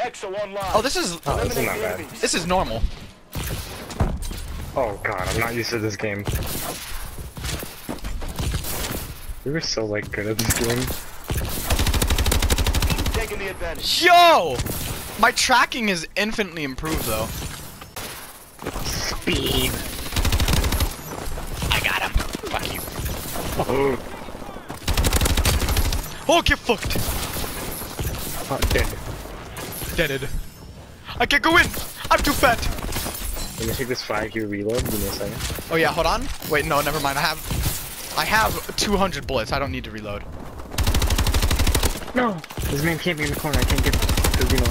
Exo online. Oh, this is Oh, this is not bad. this is normal. Oh god, I'm not used to this game. We were so like good at this game. Taking the advantage. Yo! My tracking is infinitely improved though. Speed. I got him. Fuck you. Oh, Oh, get fucked. oh dead. Deaded. I can't go in. I'm too fat. Let me take this five year reload. Give me a second. Oh yeah, hold on. Wait, no, never mind. I have, I have 200 bullets. I don't need to reload. No! This man can't be in the corner. I can't get the reload.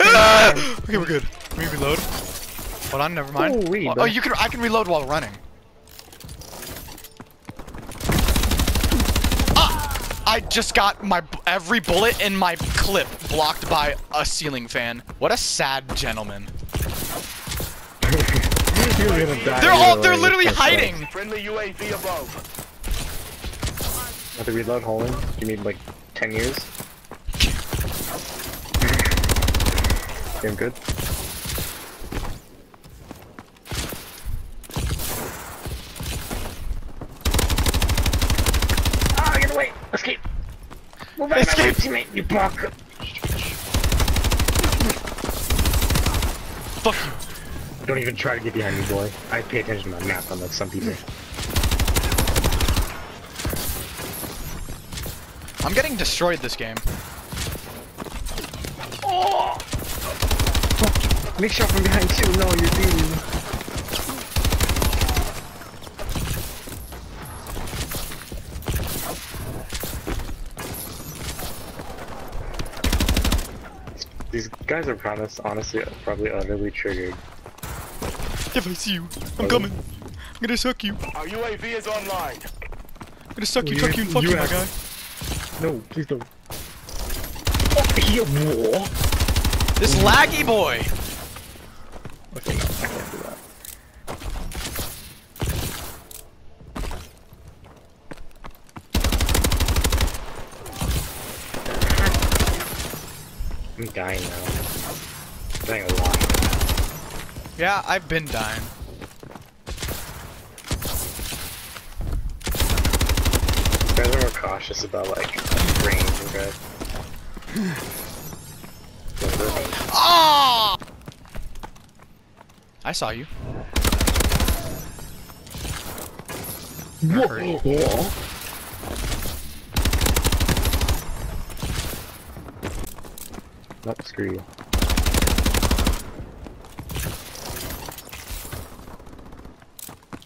Ah! okay, we're good. Let me reload. Hold on, never mind. Oh, wait, oh, but- you can. I can reload while running. I just got my every bullet in my clip blocked by a ceiling fan. What a sad gentleman. You're gonna die. They're all they're literally hiding. Friendly UAV above. Have to reload Holland? You need like 10 years? Damn good. Ah, get away! Escape! Move out of my Escape. teammate, you buck! Fuck you. Don't even try to get behind me, boy. I pay attention to my map, unlike some people. I'm getting destroyed this game. Oh! Make shot from behind too. No, you're doomed. These guys are promised, honestly, probably utterly triggered. If I see you, I'm coming. I'm gonna suck you. Our UAV is online. gonna suck you, You- suck you, and fuck you you, my guy. No, please don't. Oh, he war. This laggy boy. Okay, no, I can't do that. I'm dying now. dying a lot. Yeah, I've been dying. You guys are more cautious about like range and good. Ah! I saw you. Whoa! Nope, screw you.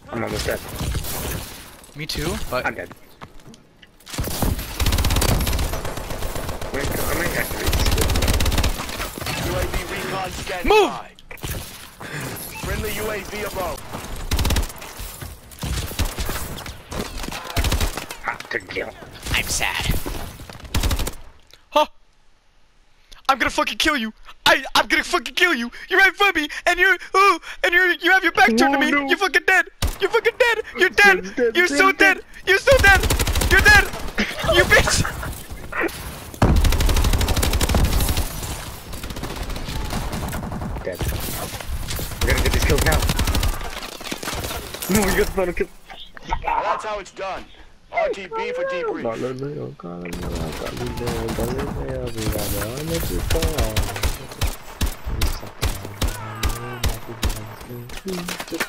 I'm almost dead. Me too, but I'm dead. Wait, I might activate. UAV recon standing Move! by. Friendly UAV above. Hot to kill. I'm sad. I'm gonna fucking kill you. I I'm gonna fucking kill you. You're right for me, and you're oh, and you're you have your back turned to Oh, me. no. You're fucking dead. You're fucking dead. You're dead. Dead, dead, You're dead, so dead. dead. You're so dead. You're dead. You bitch. Dead. We're gonna get these kills now. No, we got the final kill. That's how it's done. RTB for debrief. Just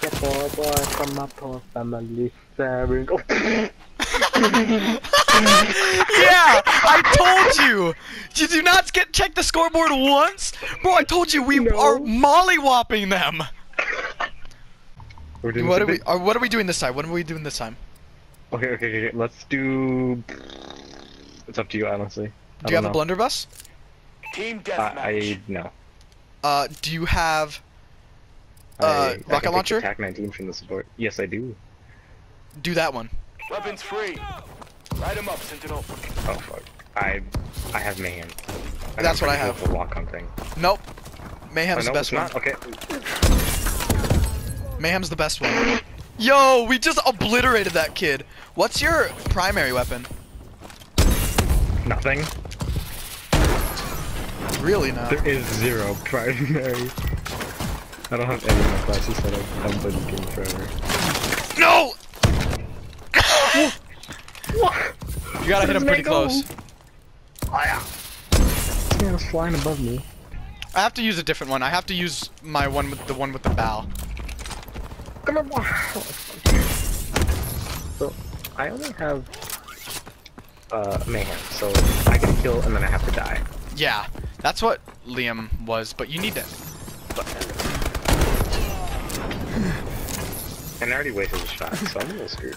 a poor boy from poor family. Yeah, I told you. Did you not get check the scoreboard once, bro? I told you we No. are mollywopping them. What are we? Or what are we doing this time? What are we doing this time? Okay, okay, okay, okay, let's do. It's up to you, honestly. I Do you have don't a blunderbuss? Team Uh, deathmatch. I no. Uh, do you have? I- Uh, I rocket can launcher? Attack 19 from the support. Yes, I do. Do that one. Weapons free. Light 'em up, Sentinel. Oh fuck. I I have mayhem. And That's I'm what I have. good at The walk on thing. Nope. Oh, Mayhem's no, the best one. Okay. Mayhem's the best one. Yo, we just obliterated that kid. What's your primary weapon? Nothing. Really not. There is zero primary. I don't have any of my classes set up. I haven't played the game forever. No! What? You gotta hit him pretty close. This man was flying above me. I have to use a different one. I have to use my one with the one with the bow. Come on. So, I only have uh, mayhem, so I can kill and then I have to die. Yeah, that's what Liam was, but you need to. And I already wasted a shot, so I'm a little screwed.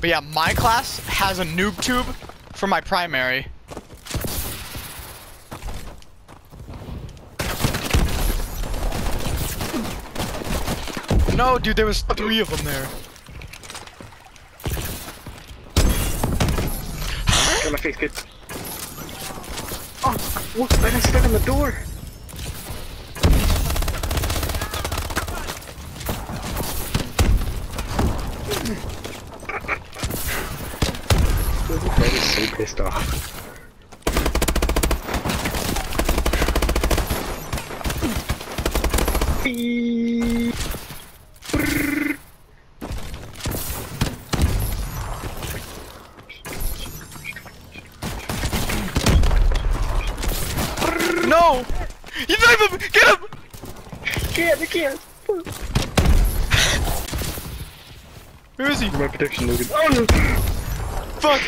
But yeah, my class has a noob tube for my primary. No, dude, there was three of them there. Get my face, kid. Oh, what? I got stuck in the door. Fred is so pissed off. No! You knife him! Get him! Can't, I can't. Where is he? My protection, Logan. Oh no! Fuck!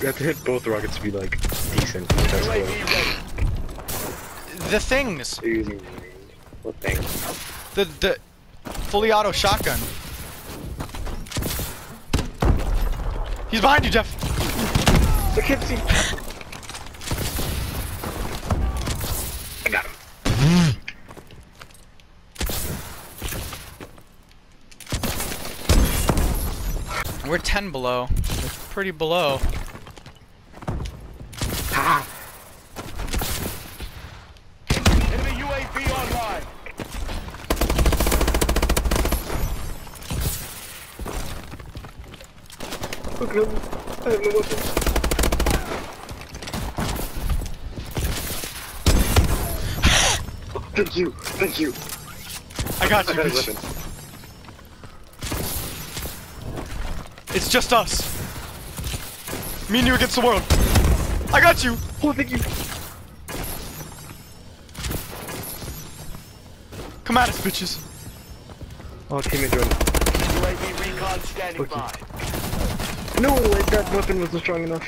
You have to hit both rockets to be like decent. That's what UAV. The things. What thing? The the fully auto shotgun. He's behind you, Jeff. I can't see. We're 10 below. We're pretty below. Ah! Enemy UAV online. Look at him. I have no weapons. Thank you, thank you. I got I you, got It's just us. Me and you against the world. I got you. Oh, thank you. Come at us, bitches. Oh, teammate joined. UAV recon standing Okay. by. No, like, that weapon wasn't strong enough.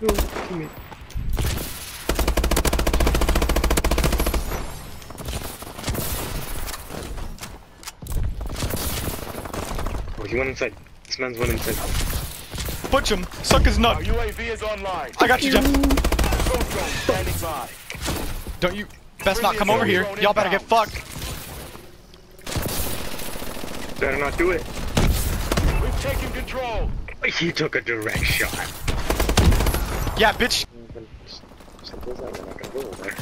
No, teammate. He went inside. This man's went inside. Butch him. Suck his Our nut. UAV is online. I got you, Jeff. Standing by. Don't you best not come over here. Y'all better get fucked. Better not do it. We've taken control. He took a direct shot. Yeah, bitch. Simple as that, we're not gonna go over there.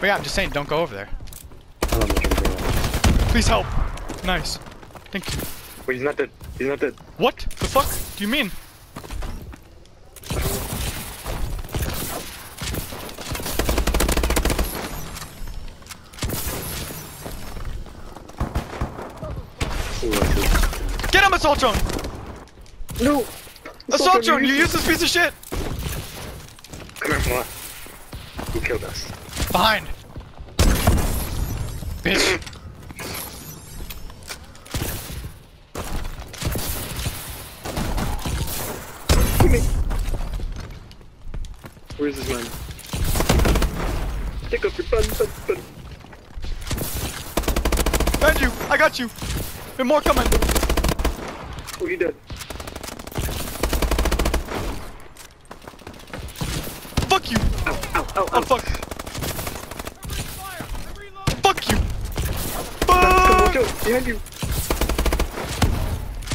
But yeah, I'm just saying, don't go over there. I don't know what you're doing. Please help. Nice. Thank you. Wait, he's not dead. He's not dead. What the fuck do you mean? Ooh, I see. Get him, Assault Drone! No! Assault Drone, you useless piece of shit! Come here, Moa. Who killed us? Behind. Bitch. Where is this man? Stick up your bun, bun, bun. Behind you. I got you. There's more coming. Oh, he dead. Fuck you. Ow, ow, ow, Oh ow. fuck. Fuck you. Fuck! Come, out, behind you.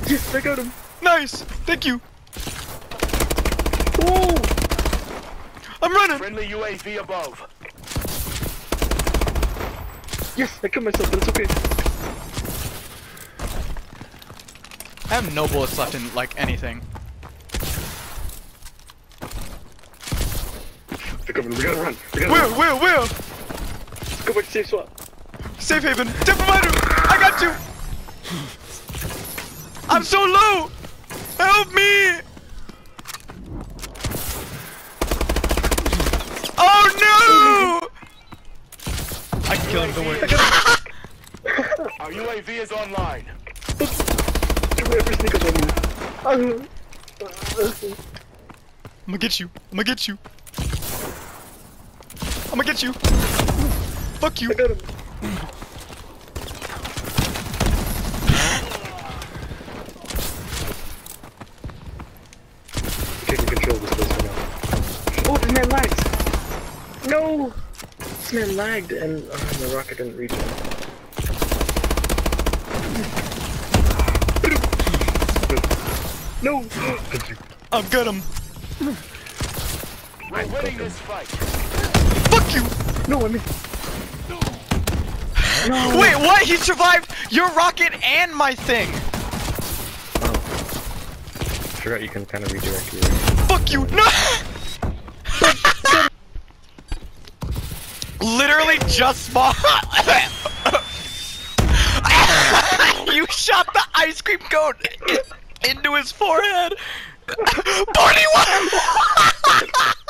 Yes, I got him. Nice. Thank you. Oh! I'm running. Friendly UAV above. Yes, I killed myself, but it's okay. I have no bullets left in like anything. They're coming. We gotta run. We gotta Will, run. Will, Will. Go back to safe swap. Safe haven. Tip provider. I got you. I'm so low. Help me. Oh no! I kill him. Don't worry. Our UAV is online. Whoever sneak up on me. I'm gonna get you. I'm gonna get you. I'm gonna get you. Fuck you. I got him. Taking control of this place right now. Oh, this man lagged! No! This man lagged and uh, the rocket didn't reach him. No! I've got him. We're winning this fight. Fuck you. No, I mean. no Wait, what? He survived your rocket and my thing. Oh. I forgot you can kind of redirect your. Fuck you. No. Literally just spawned. you shot the ice cream cone into his forehead. 41!